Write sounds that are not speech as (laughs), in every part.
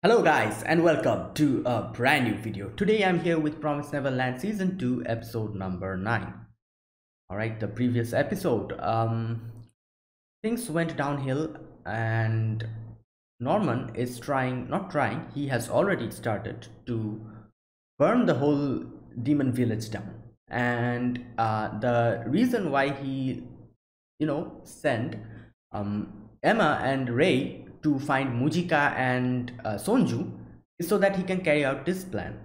Hello guys and welcome to a brand new video. Today I'm here with Promise Neverland season 2 episode number 9. Alright, the previous episode um things went downhill and Norman is trying not trying, he has already started to burn the whole demon village down. And uh the reason why he you know sent um Emma and Ray to find Mujika and uh, Sonju so that he can carry out this plan.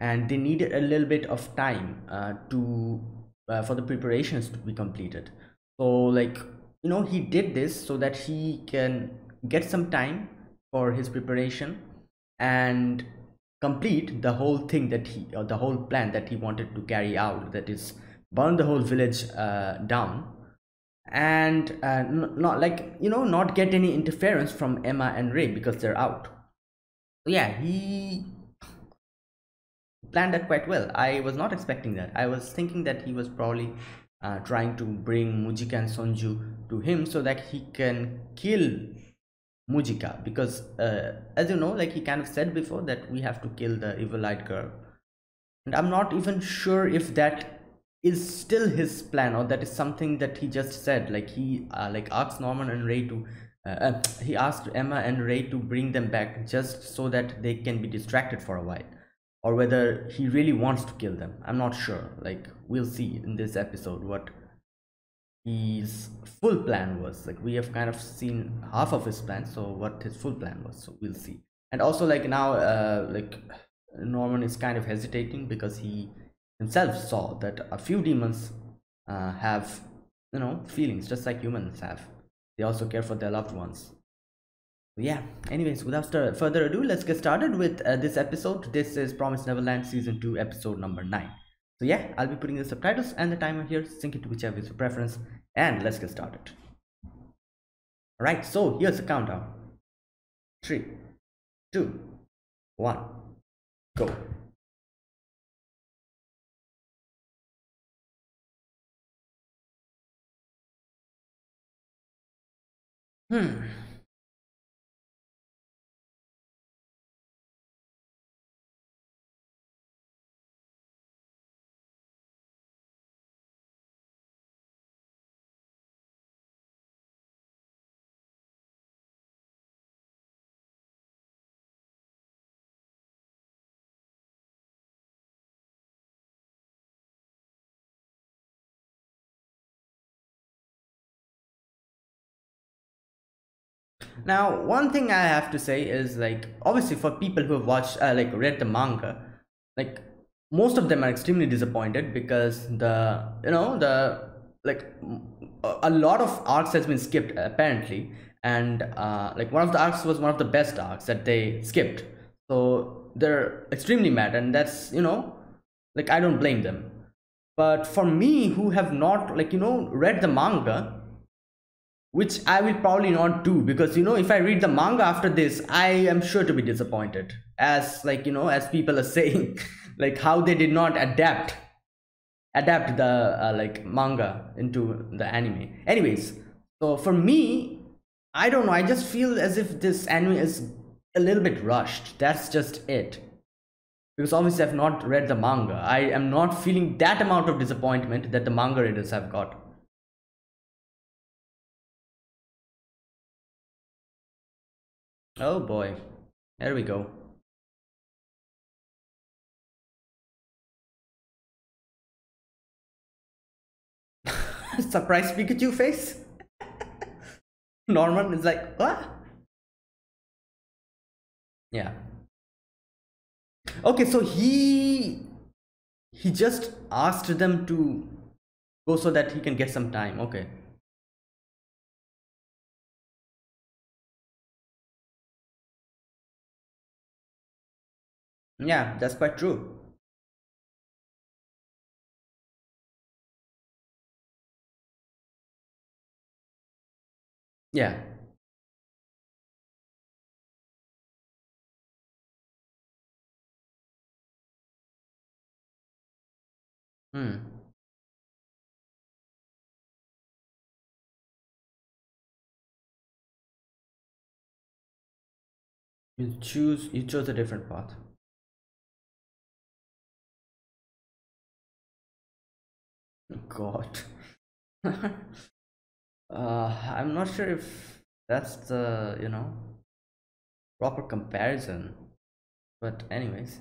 And they needed a little bit of time uh, to uh, for the preparations to be completed. So like you know he did this so that he can get some time for his preparation and complete the whole thing that he or the whole plan that he wanted to carry out that is burn the whole village uh, down and uh, not like you know not get any interference from emma and ray because they're out. Yeah he planned that quite well. I was not expecting that. I was thinking that he was probably uh, trying to bring mujika and sonju to him so that he can kill mujika because uh, as you know like he kind of said before that we have to kill the evil-eyed girl. And i'm not even sure if that is still his plan or that is something that he just said like he uh, like asked norman and ray to uh, uh, he asked emma and ray to bring them back just so that they can be distracted for a while or whether he really wants to kill them. I'm not sure. Like we'll see in this episode what his full plan was. Like we have kind of seen half of his plan so what his full plan was. So we'll see. And also like now uh like norman is kind of hesitating because he himself saw that a few demons uh, have you know feelings just like humans have. They also care for their loved ones. Yeah anyways without further ado let's get started with uh, this episode. This is promise neverland season 2 episode number 9 so yeah i'll be putting the subtitles and the timer here. Sync it to whichever is your preference. And let's get started. All right so here's the countdown. Three two one go Hmm. Now one thing i have to say is like obviously for people who have watched uh, like read the manga like most of them are extremely disappointed because the you know the like a lot of arcs has been skipped apparently. And uh, like one of the arcs was one of the best arcs that they skipped. So they're extremely mad and that's you know like i don't blame them. But for me who have not like you know read the manga which I will probably not do because you know if I read the manga after this I am sure to be disappointed. As like you know as people are (laughs) saying like how they did not adapt adapt the uh, like manga into the anime. Anyways so for me I don't know. I just feel as if this anime is a little bit rushed. That's just it. Because obviously I've not read the manga. I am not feeling that amount of disappointment that the manga readers have got Oh boy. There we go. (laughs) Surprise Pikachu face? (laughs) Norman is like, what? Yeah. Okay, so he he just asked them to go so that he can get some time. Okay. Yeah, that's quite true. Yeah. Hmm. You choose you chose a different path. God. (laughs) uh, I'm not sure if that's the, you know, proper comparison. But anyways.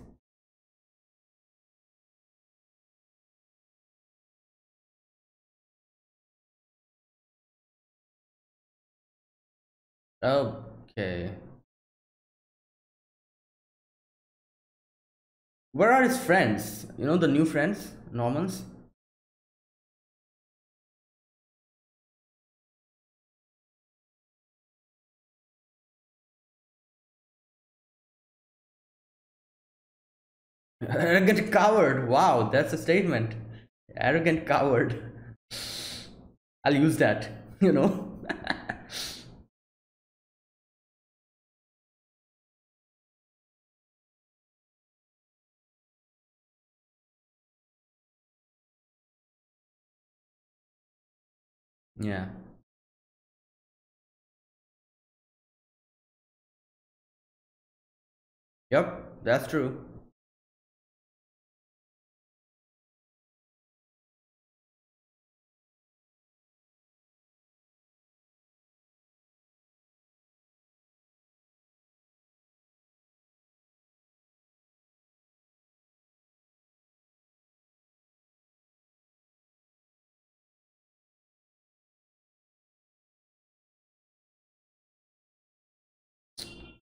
Okay. Where are his friends? You know the new friends, Normans? Arrogant coward. Wow, that's a statement. Arrogant coward. I'll use that, (laughs) you know. yeah. Yep, that's true.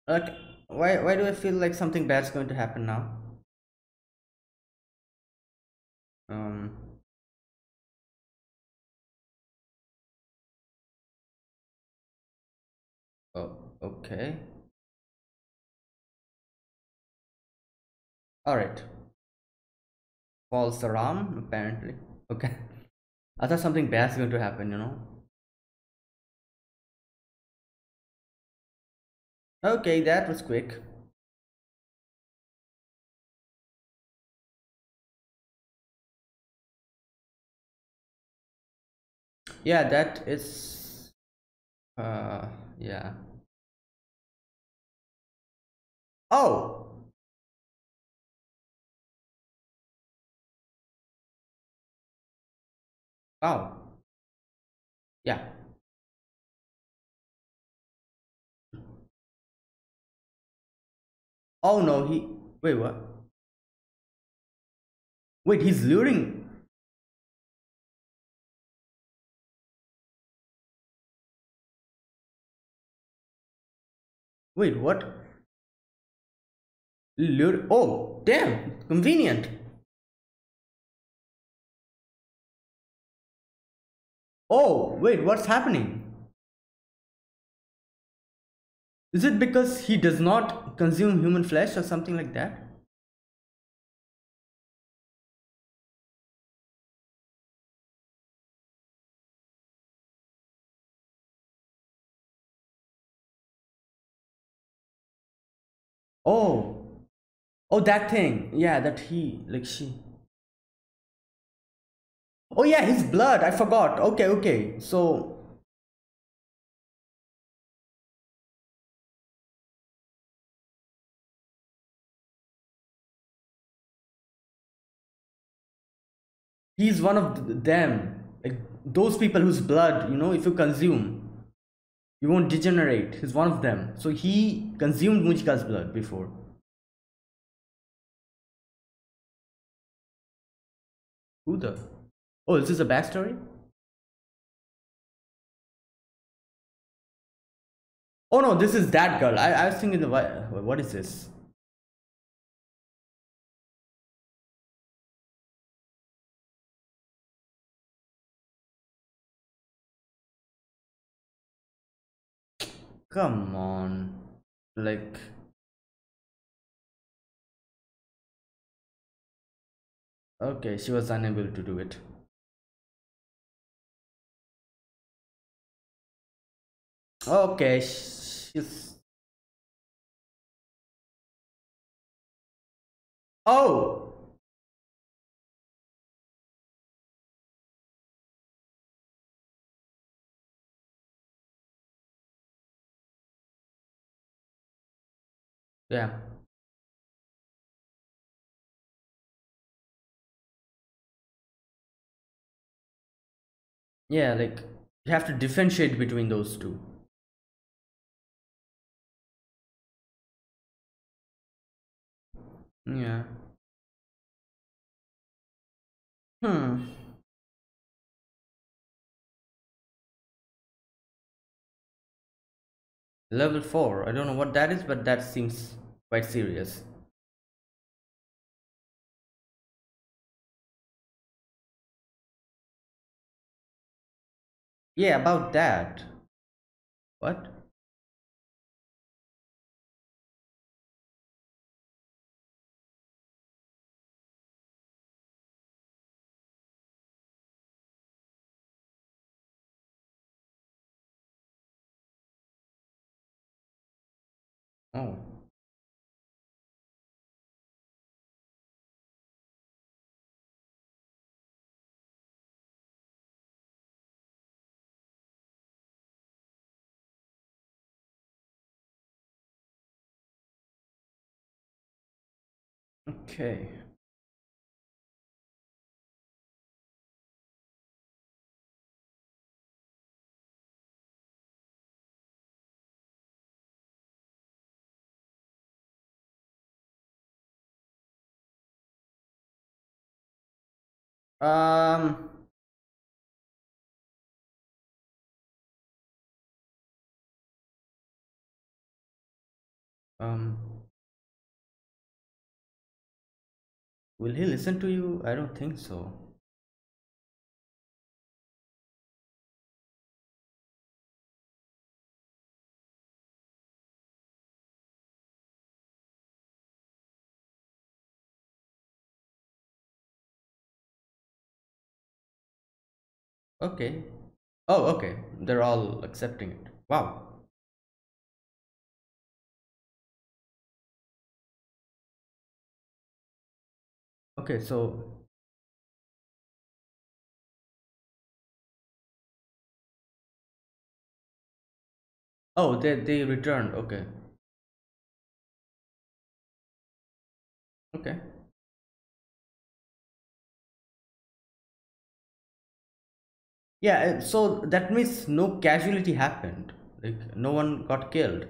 Okay. Why why do I feel like something bad's going to happen now? Um Oh, okay. All right. False alarm, apparently. Okay. (laughs) I thought something bad's going to happen, you know. Okay, that was quick. Yeah, that is uh yeah. Oh, oh, yeah. Oh no, he wait, what? Wait, he's luring. Wait, what? Lure. Oh, damn, convenient. Oh, wait, what's happening? Is it because he does not consume human flesh or something like that? Oh, oh, that thing. Yeah, that he, like she. Oh, yeah, his blood. I forgot. Okay, okay. So, he's one of them. Like those people whose blood, you know, if you consume, you won't degenerate. He's one of them. So he consumed Mujika's blood before. Who the? Oh, is this a backstory? Oh no, this is that girl. I, I was thinking the what is this? Come on. Like Okay, she was unable to do it. Okay, she's Oh, yeah. Yeah like you have to differentiate between those two. Yeah. Hmm. Level 4 i don't know what that is but that seems quite serious. Yeah about that. What? Oh okay. Um um will he listen to you? I don't think so. Okay. Oh okay. They're all accepting it. Wow okay so oh they they returned okay. Okay. Yeah uh, so that means no casualty happened like no one got killed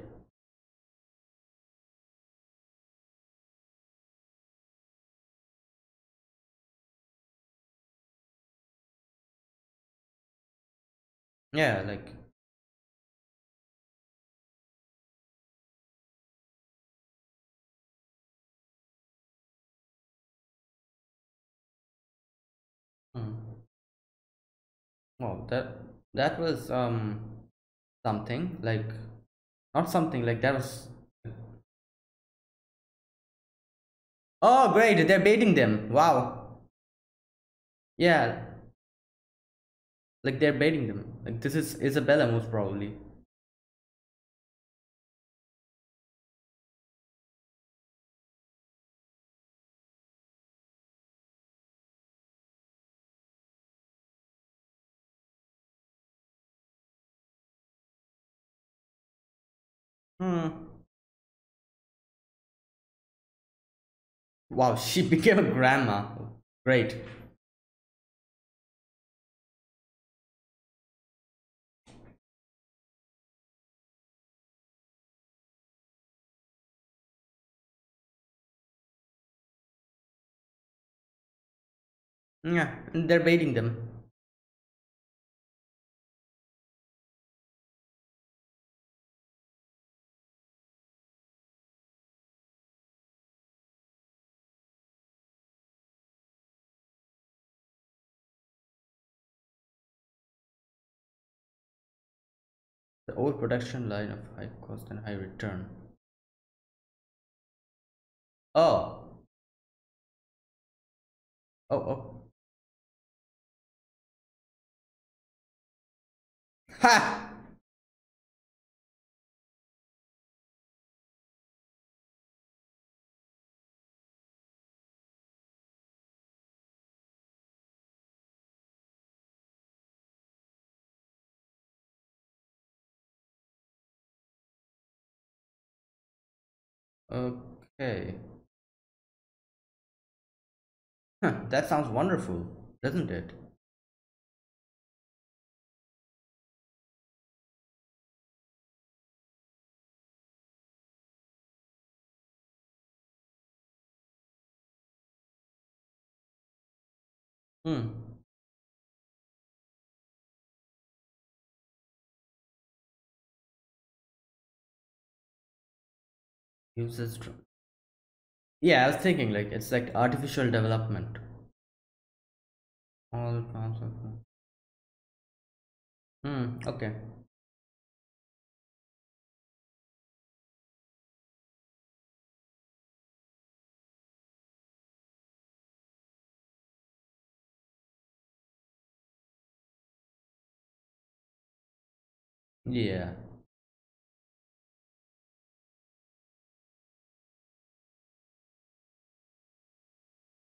yeah like hmm. well that that was um something like not something like that was oh great they're baiting them wow. Yeah. Like they're baiting them like this is isabella most probably. Hmm. Wow she (laughs) became a grandma. Great yeah they're baiting them. The overproduction line of high cost and high return. Oh. Oh oh ha Okay. Huh, that sounds wonderful, doesn't it? Hmm. Uses. Yeah, I was thinking like it's like artificial development. All forms of. Hmm. Okay. Yeah. Mm-hmm.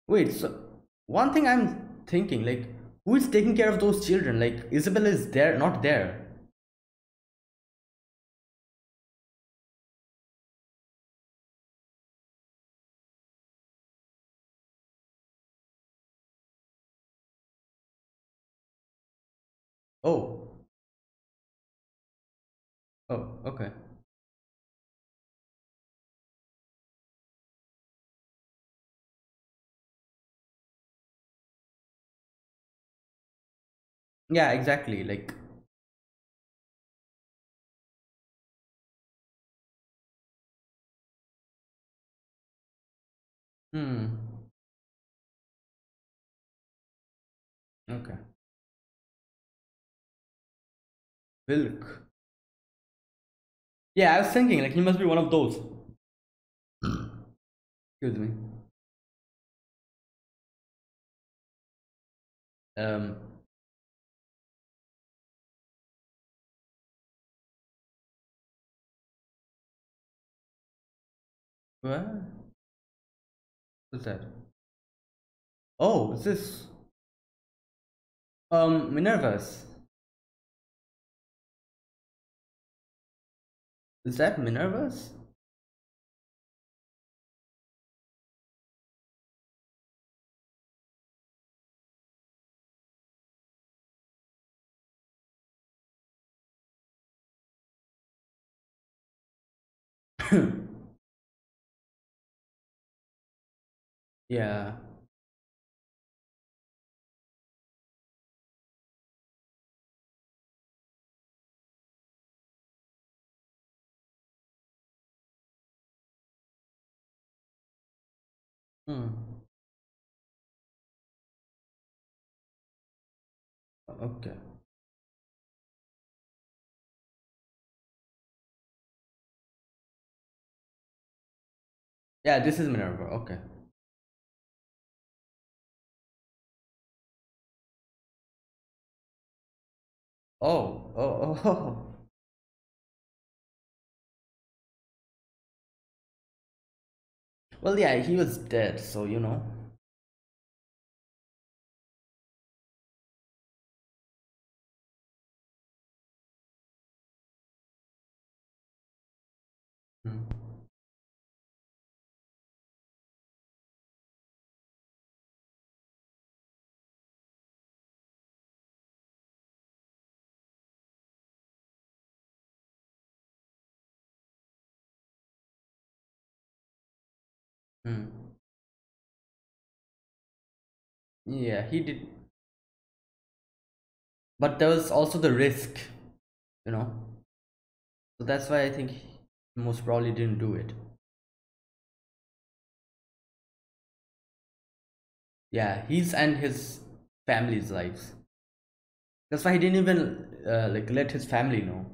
Wait. So one thing I'm thinking like, who is taking care of those children? Like Isabel is there, not there. Oh. Okay. Yeah. Exactly. Like. Hmm. Okay. Wilk. Yeah, I was thinking like he must be one of those. Excuse me. Um. What? What's that? Oh, is this um Minerva's? Is that Minerva's? (coughs) yeah. Hmm. Okay. Yeah, this is Minerva. Okay. Oh. Oh. (laughs) Oh. Well, yeah, he was dead, so you know. Hmm. Hmm. Yeah, he did. But there was also the risk, you know. So that's why I think he most probably didn't do it. Yeah, his and his family's lives. That's why he didn't even uh, like let his family know.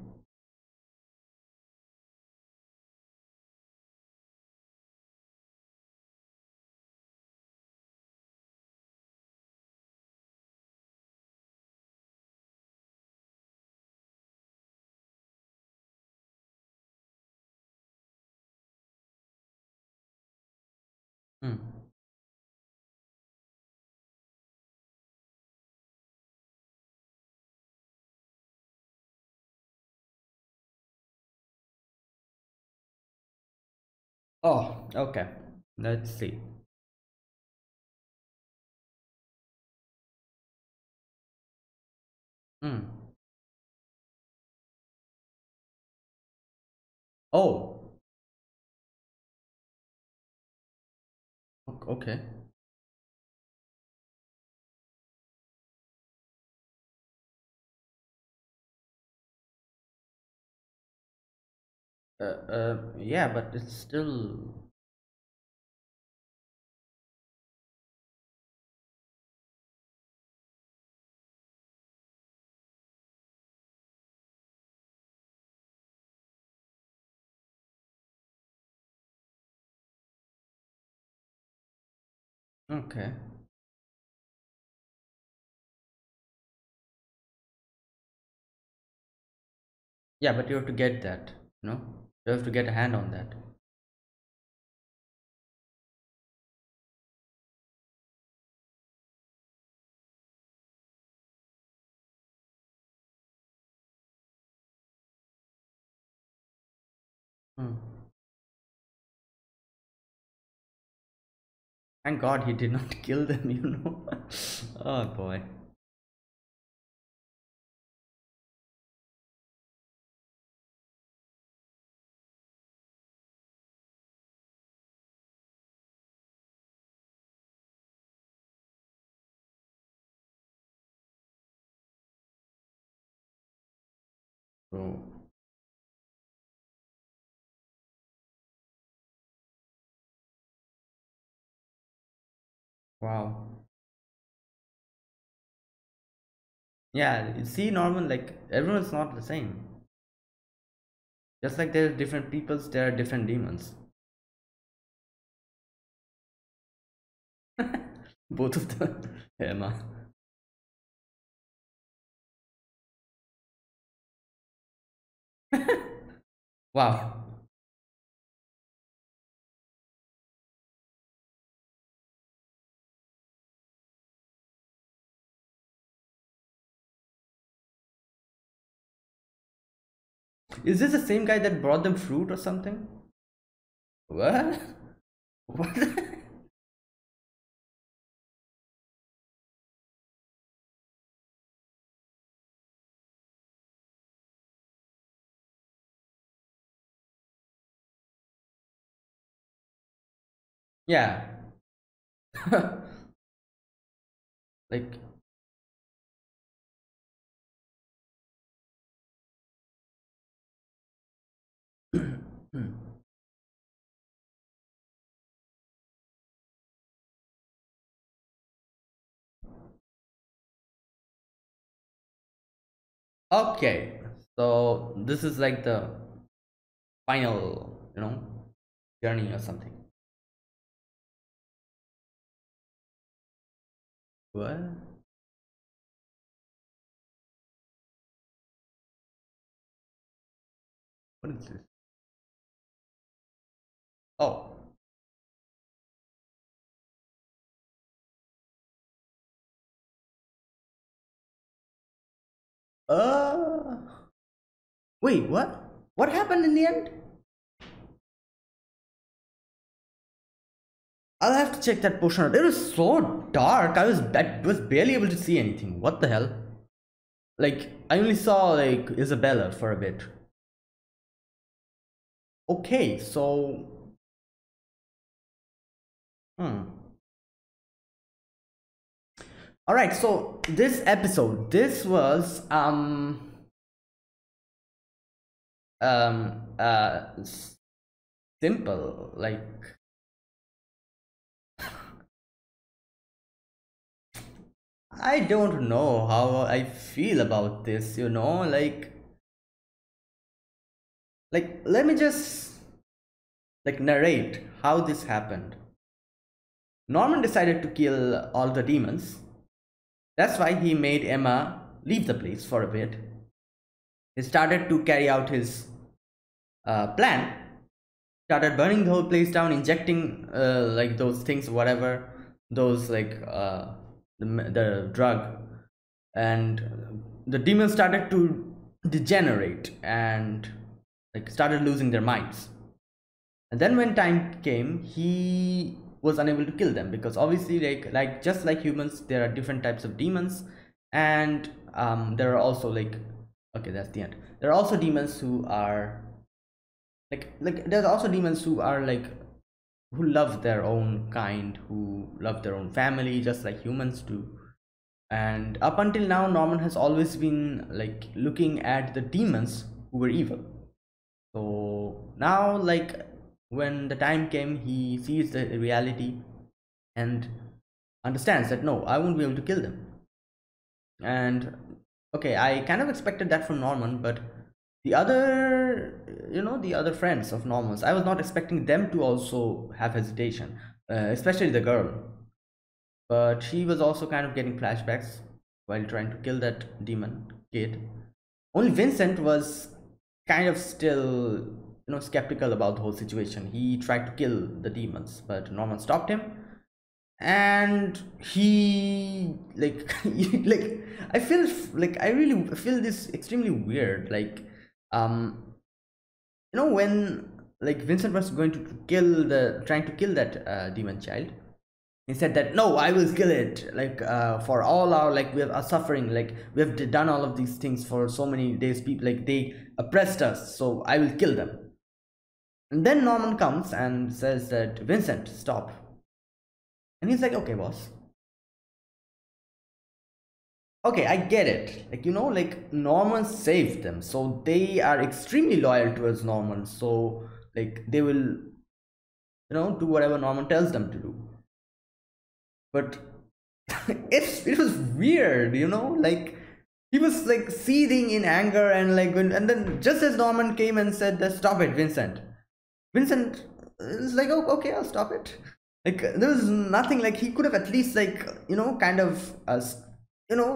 Hmm. Oh, okay. Let's see. Hmm. Oh. Okay. Uh, uh, yeah, but it's still okay. Yeah, but you have to get that, know? You have to get a hand on that. Thank God he did not (laughs) kill them, you know? oh boy. So, wow. Yeah, you see, Norman, like everyone's not the same. Just like there are different peoples, there are different demons. (laughs) Both of them. (laughs) Emma. (laughs) wow. Is this the same guy that brought them fruit or something? What? (laughs) What? yeah. (laughs) like okay. So this is like the final, you know, journey or something. What? What is this? Oh. Uh. Wait, what? What happened in the end? I'll have to check that portion out. It was so dark. I was I was barely able to see anything. What the hell? Like I only saw like Isabella for a bit. Okay, so hmm. All right, so this episode, this was um um uh simple like I don't know how I feel about this, you know, like like let me just like narrate how this happened. Norman decided to kill all the demons. That's why he made Emma leave the place for a bit. He started to carry out his uh, plan. Started burning the whole place down, injecting uh, like those things, whatever, those like uh, the, the drug and the demons started to degenerate and like started losing their minds and then when time came he was unable to kill them because obviously like like just like humans there are different types of demons. And um there are also like okay that's the end. There are also demons who are like like there's also demons who are like who love their own kind who love their own family just like humans do. And up until now norman has always been like looking at the demons who were evil. So now like when the time came he sees the reality and understands that no i won't be able to kill them. And okay i kind of expected that from norman but the other you know the other friends of normans i was not expecting them to also have hesitation uh, especially the girl. But she was also kind of getting flashbacks while trying to kill that demon kid. Only vincent was kind of still you know skeptical about the whole situation. He tried to kill the demons but norman stopped him. And he like (laughs) like i feel like i really feel this extremely weird. Like um you know when like vincent was going to kill the trying to kill that uh, demon child he said that no i will kill it. Like uh, for all our like we have are suffering like we have done all of these things for so many days. People like they oppressed us so i will kill them and then norman comes and says that vincent stop. And he's like okay boss. Okay i get it. Like you know like norman saved them. So they are extremely loyal towards norman. So like they will you know do whatever norman tells them to do. But (laughs) it's it was weird you know? Like he was like seething in anger and like when and then just as norman came and said that stop it vincent vincent is like oh okay i'll stop it. Like there was nothing like he could have at least like you know kind of uh, you know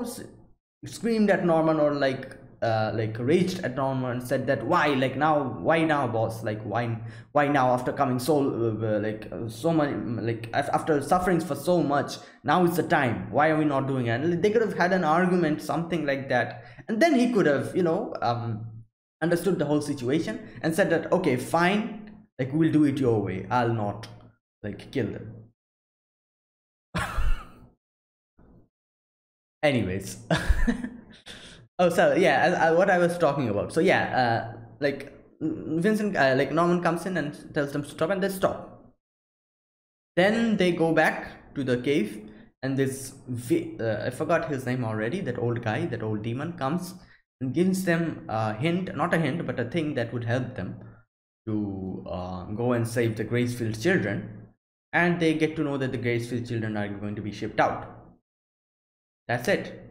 screamed at norman or like uh, like raged at Norman and said that why? Like now why now boss? Like why why now after coming so uh, like uh, so much like after sufferings for so much now is the time. Why are we not doing it? And they could have had an argument something like that. And then he could have you know um understood the whole situation and said that okay fine like we'll do it your way. I'll not. Like kill them. (laughs) Anyways. (laughs) Oh so yeah I, I, what i was talking about. So yeah uh like vincent uh, like norman comes in and tells them to stop and they stop. Then they go back to the cave and this uh, i forgot his name already that old guy that old demon comes and gives them a hint not a hint but a thing that would help them to uh, go and save the gracefield children and they get to know that the gracefield children are going to be shipped out that's it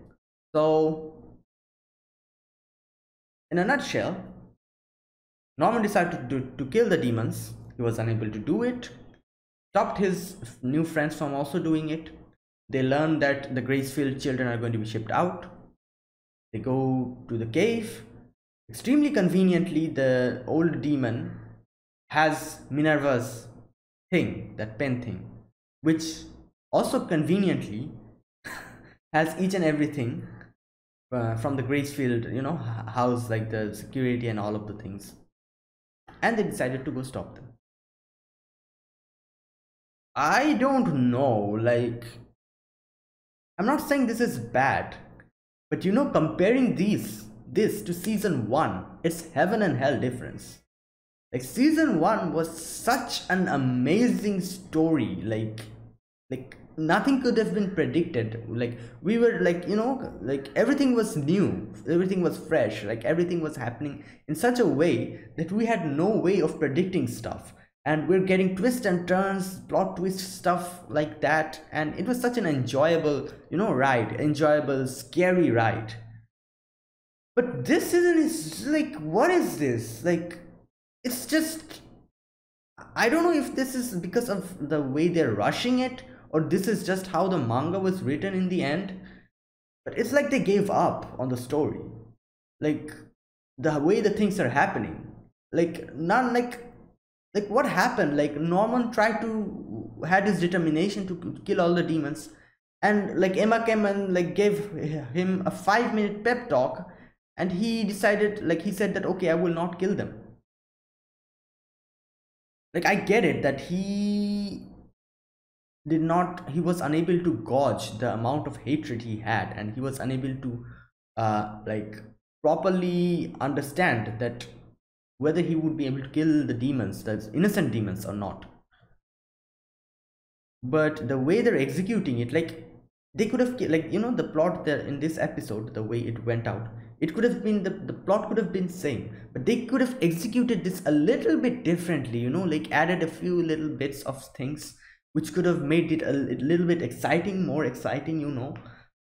so in a nutshell, Norman decided to, to kill the demons. He was unable to do it, stopped his new friends from also doing it. They learn that the Gracefield children are going to be shipped out. They go to the cave. Extremely conveniently, the old demon has Minerva's thing, that pen thing, which also conveniently (laughs) has each and everything uh, from the Gracefield, you know, house like the security and all of the things. And they decided to go stop them. I don't know, like, I'm not saying this is bad, but you know, comparing these, this to season one, it's heaven and hell difference. Like, season one was such an amazing story, like, like nothing could have been predicted. Like we were like you know like everything was new. Everything was fresh. Like everything was happening in such a way that we had no way of predicting stuff. And we're getting twists and turns plot twist stuff like that. And it was such an enjoyable you know ride. Enjoyable scary ride but this season is like what is this? Like it's just i don't know if this is because of the way they're rushing it or this is just how the manga was written in the end. But it's like they gave up on the story. Like the way the things are happening. Like none like like what happened? Like norman tried to had his determination to kill all the demons. And like emma came and like gave him a five minute pep talk and he decided like he said that okay i will not kill them. Like i get it that he did not he was unable to gauge the amount of hatred he had and he was unable to uh like properly understand that whether he would be able to kill the demons that's innocent demons or not. But the way they're executing it like they could have like you know the plot there in this episode the way it went out it could have been the, the plot could have been same but they could have executed this a little bit differently you know like added a few little bits of things which could have made it a, little bit exciting more exciting you know.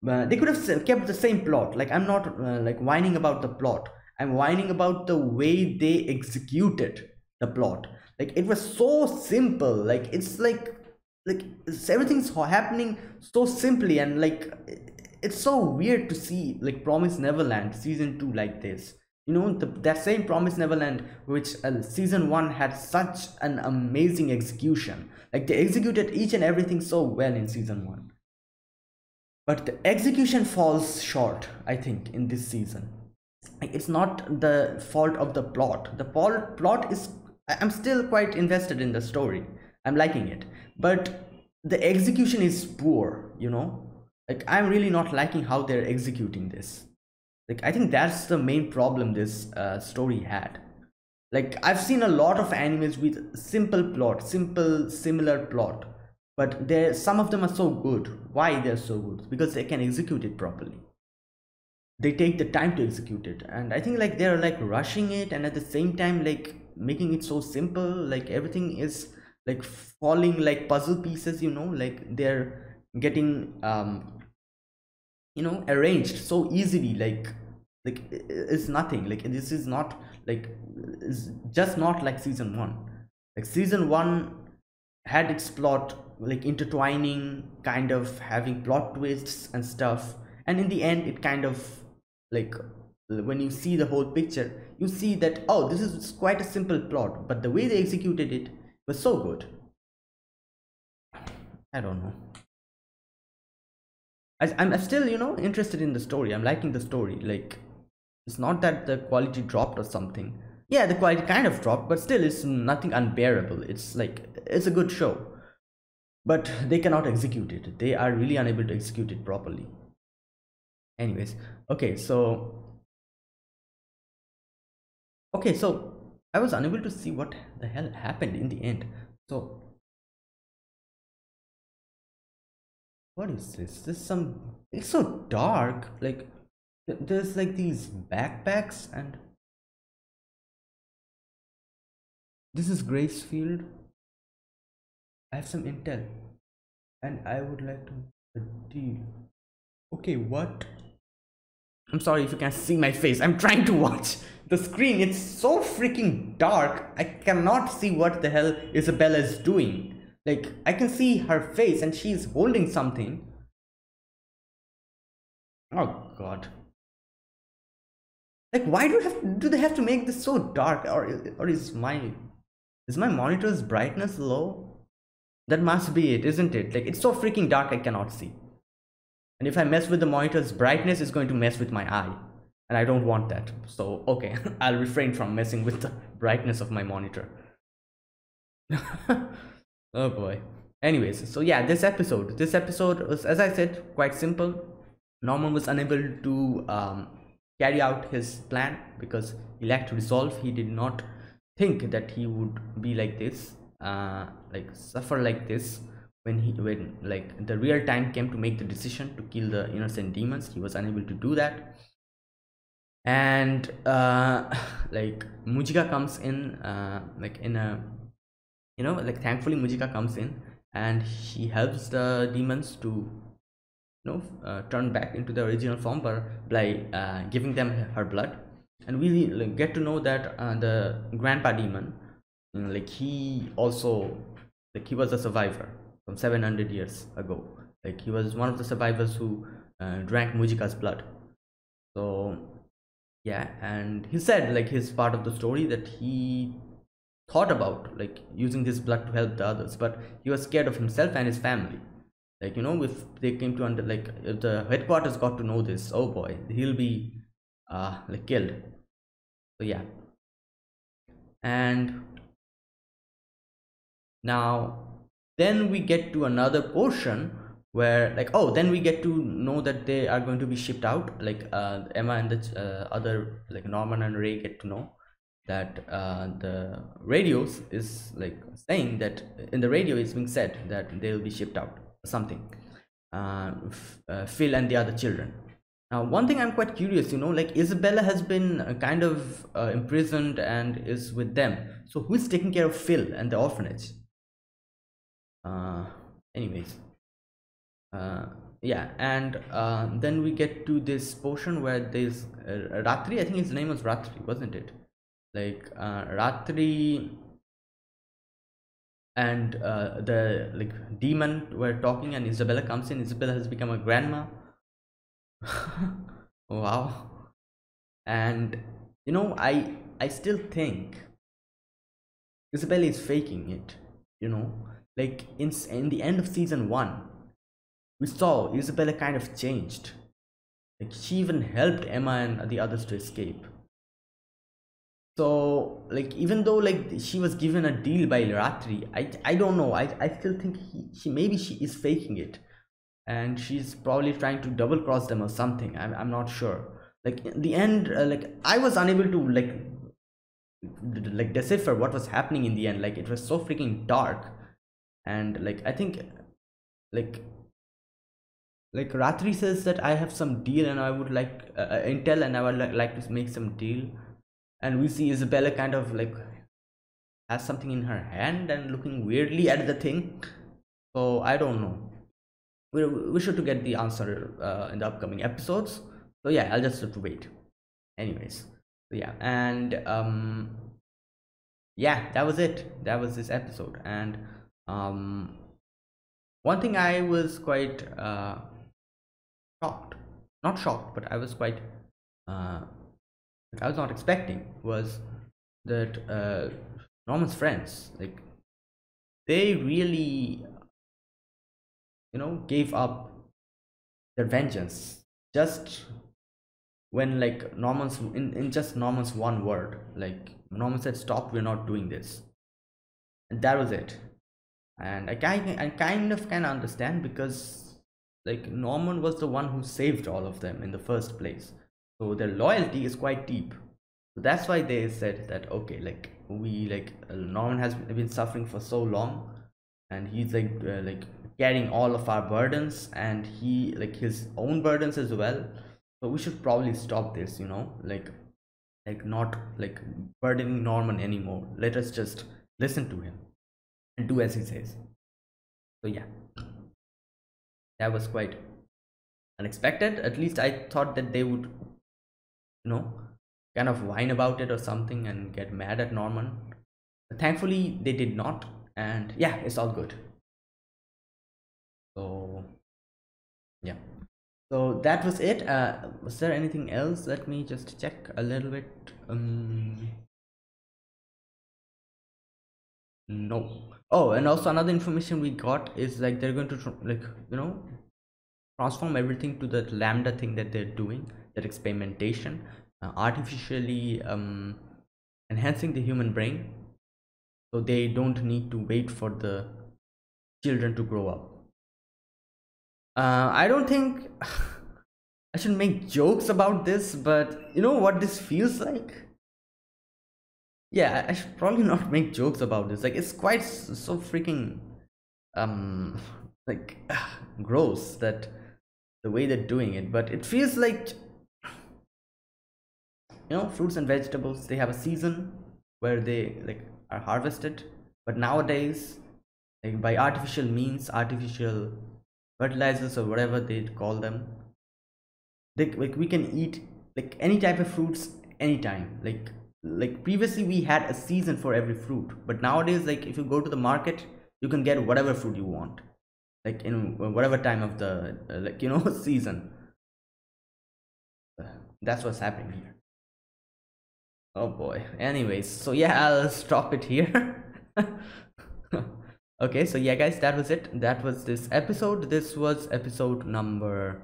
Uh, they could have kept the same plot like i'm not uh, like whining about the plot i'm whining about the way they executed the plot. Like it was so simple like it's like like everything's happening so simply and like it's so weird to see like promise neverland season 2 like this. You know the, that same promise neverland which uh, season 1 had such an amazing execution. Like they executed each and everything so well in season 1 but the execution falls short i think in this season. It's not the fault of the plot. The plot is i'm still quite invested in the story. I'm liking it. But the execution is poor you know like i'm really not liking how they're executing this. Like i think that's the main problem this uh, story had. Like i've seen a lot of animes with simple plot simple similar plot but there some of them are so good. Why they're so good? Because they can execute it properly. They take the time to execute it and i think like they're like rushing it and at the same time like making it so simple like everything is like falling like puzzle pieces you know? Like they're getting um you know arranged so easily like like it's nothing. Like this is not like it's just not like season one. Like season one had its plot like intertwining kind of having plot twists and stuff. And in the end it kind of like when you see the whole picture you see that oh this is quite a simple plot but the way they executed it was so good. I don't know I, i'm still you know interested in the story. I'm liking the story. Like it's not that the quality dropped or something. Yeah the quality kind of dropped but still it's nothing unbearable. It's like it's a good show. But they cannot execute it. They are really unable to execute it properly. Anyways okay so okay so I was unable to see what the hell happened in the end. So, what is this? This some. It's so dark. Like, there's like these backpacks and. This is Gracefield. I have some intel. And I would like to a deal. Okay, what? I'm sorry if you can't see my face. I'm trying to watch the screen. It's so freaking dark. I cannot see what the hell Isabella is doing. Like, I can see her face and she's holding something. Oh god. Like, why do have do they have to make this so dark? Or or is my is my monitor's brightness low? That must be it, isn't it? Like, it's so freaking dark I cannot see. And if I mess with the monitor's brightness, it's going to mess with my eye. And I don't want that. So, okay, (laughs) I'll refrain from messing with the brightness of my monitor. (laughs) oh boy. Anyways, so yeah, this episode. This episode was, as I said, quite simple. Norman was unable to um, carry out his plan because he lacked resolve. He did not think that he would be like this, uh, like suffer like this when he when like the real time came to make the decision to kill the innocent demons he was unable to do that and uh (laughs) like mujika comes in uh like in a you know like thankfully mujika comes in and she helps the demons to you know uh, turn back into the original form by uh, giving them her blood. And we like, get to know that uh, the grandpa demon like he also like he was a survivor from 700 years ago. Like he was one of the survivors who uh, drank mujika's blood. So yeah and he said like his part of the story that he thought about like using this blood to help the others but he was scared of himself and his family. Like you know if they came to under like if the headquarters got to know this oh boy he'll be uh like killed. So yeah. And now then we get to another portion where like oh then we get to know that they are going to be shipped out like uh, emma and the uh, other like norman and ray get to know that uh, the radios is like saying that in the radio it's being said that they will be shipped out something uh, uh, phil and the other children. Now one thing i'm quite curious you know like isabella has been uh, kind of uh, imprisoned and is with them. So who's taking care of phil and the orphanage? Uh anyways yeah and then we get to this portion where there's ratri i think his name was ratri wasn't it like uh, Ratri and uh, the like demon were talking and Isabella comes in. Isabella has become a grandma. (laughs) Wow. And you know I I still think Isabella is faking it you know? Like in, in the end of season 1 we saw Isabella kind of changed. Like she even helped Emma and the others to escape so like even though like she was given a deal by Ratri, I I don't know. I I still think he, she maybe she is faking it, and she's probably trying to double cross them or something. I'm I'm not sure. Like in the end, uh, like I was unable to like like decipher what was happening in the end. Like it was so freaking dark, and like I think like like Ratri says that I have some deal and I would like uh, uh intel and I would like, like to make some deal and we see Isabella kind of like has something in her hand and looking weirdly at the thing. So I don't know. We're, we should to get the answer uh, in the upcoming episodes. So yeah I'll just have to wait. Anyways so yeah and um yeah that was it. That was this episode. And um one thing I was quite uh shocked not shocked but I was quite uh I was not expecting was that uh, Norman's friends, like, they really, you know, gave up their vengeance just when like Norman's in, in just Norman's one word, like Norman said, "Stop! We're not doing this," and that was it. And I kind I kind of can understand because like Norman was the one who saved all of them in the first place so their loyalty is quite deep. So that's why they said that okay like we like uh, norman has been suffering for so long and he's like uh, like carrying all of our burdens and he like his own burdens as well. So we should probably stop this you know like like not like burdening norman anymore. Let us just listen to him and do as he says. So yeah. That was quite unexpected. At least i thought that they would you know kind of whine about it or something and get mad at norman. But thankfully they did not and yeah it's all good. So yeah. So that was it. Uh was there anything else? Let me just check a little bit. Um no. Oh and also another information we got is like they're going to like you know transform everything to that lambda thing that they're doing that experimentation uh, artificially um, enhancing the human brain so they don't need to wait for the children to grow up. Uh, i don't think (laughs) i should make jokes about this but you know what this feels like? Yeah i should probably (laughs) not make jokes about this. Like it's quite so freaking um (laughs) like (sighs) gross that the way they're doing it but it feels like you know fruits and vegetables they have a season where they like are harvested. But nowadays like by artificial means artificial fertilizers or whatever they call them they like we can eat like any type of fruits anytime. Like like previously we had a season for every fruit. But nowadays like if you go to the market you can get whatever fruit you want. Like in whatever time of the uh, like you know (laughs) season. That's what's happening here oh boy. Anyways so yeah i'll stop it here. (laughs) Okay so yeah guys that was it. That was this episode. This was episode number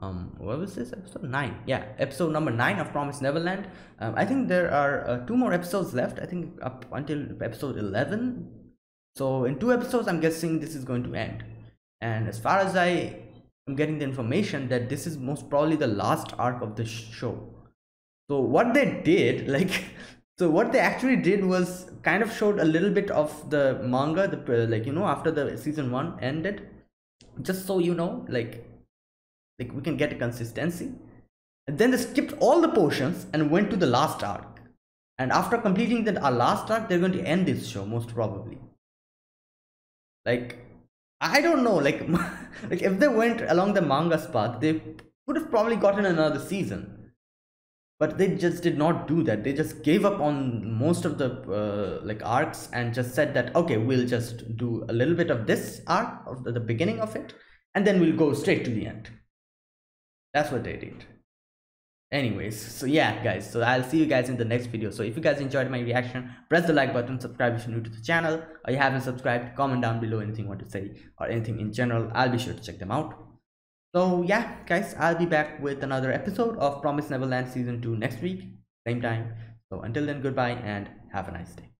um what was this episode? Nine. Yeah episode number nine of promise neverland. Um, i think there are uh, two more episodes left i think up until episode 11 so in two episodes i'm guessing this is going to end. And as far as i am getting the information that this is most probably the last arc of the show so what they did (laughs) like so what they actually did was kind of showed a little bit of the manga the uh, like you know after the season one ended. Just so you know like like we can get a consistency. And then they skipped all the portions and went to the last arc. And after completing that our uh, last arc they're going to end this show most probably. Like i don't know like (laughs) like if they went along the manga's path they would have probably gotten another season but they just did not do that. They just gave up on most of the uh, like arcs and just said that okay we'll just do a little bit of this arc of the, the beginning of it and then we'll go straight to the end. That's what they did. Anyways so yeah guys so i'll see you guys in the next video. So if you guys enjoyed my reaction press the like button subscribe if you're new to the channel or you haven't subscribed comment down below anything you want to say or anything in general. I'll be sure to check them out so yeah guys i'll be back with another episode of promise neverland season 2 next week same time. So until then goodbye and have a nice day